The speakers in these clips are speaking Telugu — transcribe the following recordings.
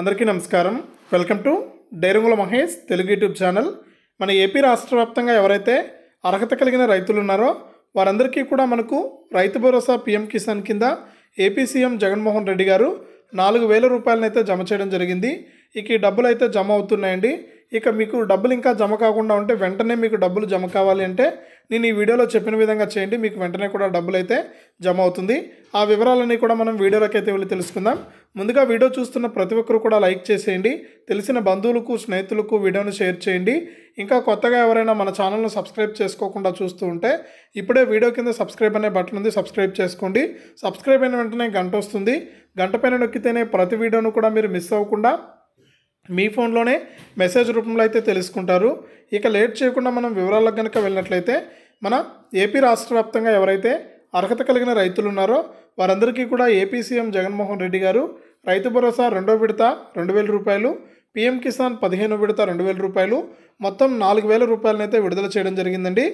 అందరికీ నమస్కారం. Welcome to Dairangula Mahesh Telugu YouTube channel. మన ఏపీ రాష్ట్ర వ్యాప్తంగా ఎవరైతే అర్హత కలిగిన రైతులు ఉన్నారో వారందరికీ కూడా మనకు రైతు భరోసా పీఎం కిసాన్ కింద ఏపీ సీఎం జగన్మోహన్ రెడ్డి గారు నాలుగు వేల రూపాయలనైతే జమ చేయడం జరిగింది. ఇక ఈ డబ్బులు అయితే జమ అవుతున్నాయండి. ఇక మీకు డబ్బులు ఇంకా జమ కాకుండా ఉంటే వెంటనే మీకు డబ్బులు జమ కావాలి అంటే నేను ఈ వీడియోలో చెప్పిన విధంగా చేయండి. మీకు వెంటనే కూడా డబ్బులు అయితే జమ అవుతుంది. ఆ వివరాలన్నీ కూడా మనం వీడియోలోకి అయితే వెళ్ళి తెలుసుకుందాం. ముందుగా వీడియో చూస్తున్న ప్రతి ఒక్కరు కూడా లైక్ చేసేయండి. తెలిసిన బంధువులకు స్నేహితులకు వీడియోను షేర్ చేయండి. ఇంకా కొత్తగా ఎవరైనా మన ఛానల్ను సబ్స్క్రైబ్ చేసుకోకుండా చూస్తూ ఉంటే ఇప్పుడే వీడియో కింద సబ్స్క్రైబ్ అనే బటన్ ఉంది సబ్స్క్రైబ్ చేసుకోండి. సబ్స్క్రైబ్ అయిన వెంటనే గంట వస్తుంది. గంట పైన నొక్కితేనే ప్రతి వీడియోను కూడా మీరు మిస్ అవ్వకుండా మీ ఫోన్లోనే మెసేజ్ రూపంలో అయితే తెలుసుకుంటారు. ఇక లేట్ చేయకుండా మనం వివరాలకు కనుక వెళ్ళినట్లయితే మన ఏపీ రాష్ట్ర వ్యాప్తంగా ఎవరైతే అర్హత కలిగిన రైతులు ఉన్నారో వారందరికీ కూడా ఏపీ సీఎం జగన్మోహన్ రెడ్డి గారు రైతు భరోసా రెండో విడత రెండు వేల రూపాయలు పీఎం కిసాన్ పదిహేను విడత రెండు వేల రూపాయలు మొత్తం నాలుగు వేల రూపాయలనైతే విడుదల చేయడం జరిగిందండి.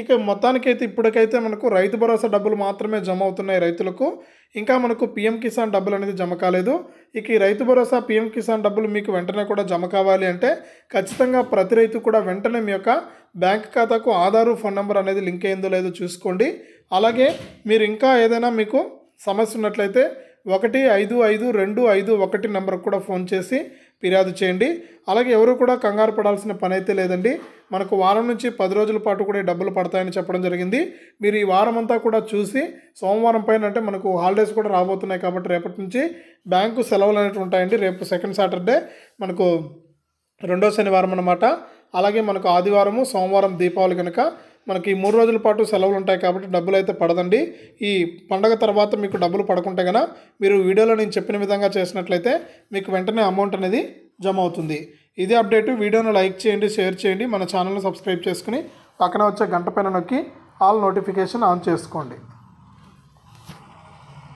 ఇక మొత్తానికైతే ఇప్పటికైతే మనకు రైతు భరోసా డబ్బులు మాత్రమే జమ అవుతున్నాయి రైతులకు. ఇంకా మనకు పీఎం కిసాన్ డబ్బులు అనేది జమ కాలేదు. ఇక ఈ రైతు భరోసా పీఎం కిసాన్ డబ్బులు మీకు వెంటనే కూడా జమ కావాలి అంటే ఖచ్చితంగా ప్రతి రైతు కూడా వెంటనే మీ యొక్క బ్యాంక్ ఖాతాకు ఆధారు ఫోన్ నెంబర్ అనేది లింక్ అయిందో లేదో చూసుకోండి. అలాగే మీరు ఇంకా ఏదైనా మీకు సమస్య ఉన్నట్లయితే ఒకటి ఐదు ఐదు రెండు ఐదు ఒకటి నెంబర్కి కూడా ఫోన్ చేసి ఫిర్యాదు చేయండి. అలాగే ఎవరు కూడా కంగారు పడాల్సిన పని అయితే లేదండి. మనకు వారం నుంచి పది రోజుల పాటు కూడా డబ్బులు పడతాయని చెప్పడం జరిగింది. మీరు ఈ వారం అంతా కూడా చూసి సోమవారం పైన అంటే మనకు హాలిడేస్ కూడా రాబోతున్నాయి కాబట్టి రేపటి నుంచి బ్యాంకు సెలవులు అనేవి ఉంటాయండి. రేపు సెకండ్ సాటర్డే మనకు రెండో శనివారం అన్నమాట. అలాగే మనకు ఆదివారము సోమవారం దీపావళి కనుక మనకి ఈ మూడు రోజుల పాటు సెలవులు ఉంటాయి కాబట్టి డబ్బులు అయితే పడదండి. ఈ పండగ తర్వాత మీకు డబ్బులు పడకుంటే కనుక మీరు వీడియోలో నేను చెప్పిన విధంగా చేసినట్లయితే మీకు వెంటనే అమౌంట్ అనేది జమ అవుతుంది. ఇదే అప్డేట్ వీడియోను లైక్ చేయండి షేర్ చేయండి మన ఛానల్ని సబ్స్క్రైబ్ చేసుకుని పక్కన వచ్చే గంట పైన నొక్కి ఆల్ నోటిఫికేషన్ ఆన్ చేసుకోండి.